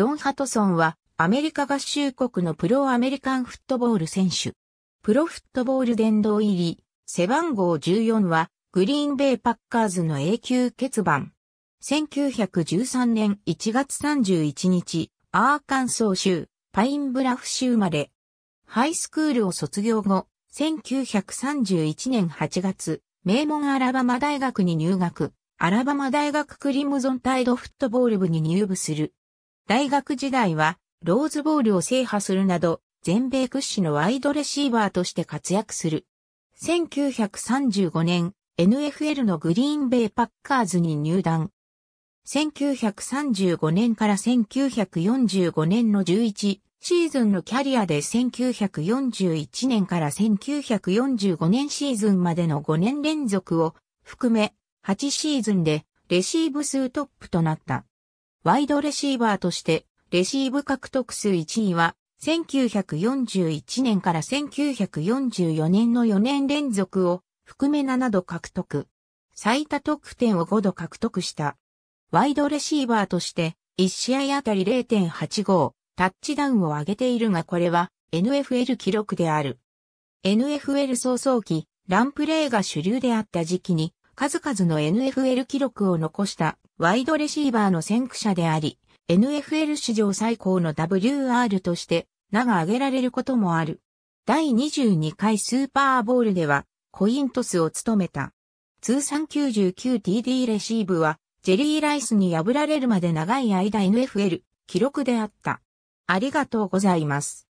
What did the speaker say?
ドン・ハトソンはアメリカ合衆国のプロアメリカンフットボール選手。プロフットボール殿堂入り、背番号14はグリーンベイパッカーズの永久欠番。1913年1月31日、アーカンソー州、パインブラフ州まで。ハイスクールを卒業後、1931年8月、名門アラバマ大学に入学、アラバマ大学クリムゾンタイドフットボール部に入部する。大学時代は、ローズボールを制覇するなど、全米屈指のワイドレシーバーとして活躍する。1935年、NFL のグリーンベイパッカーズに入団。1935年から1945年の11シーズンのキャリアで1941年から1945年シーズンまでの5年連続を含め8シーズンでレシーブ数トップとなった。ワイドレシーバーとしてレシーブ獲得数1位は、1941年から1944年の4年連続を含め7度獲得。最多得点を5度獲得した。ワイドレシーバーとして1試合あたり0.85タッチダウンを上げているがこれは NFL 記録である。NFL 早々期、ランプレーが主流であった時期に数々の NFL 記録を残したワイドレシーバーの先駆者であり、NFL 史上最高の WR として名が挙げられることもある。第22回スーパーボールではコイントスを務めた。通算 99TD レシーブはジェリー・ライスに破られるまで長い間 NFL 記録であった。ありがとうございます。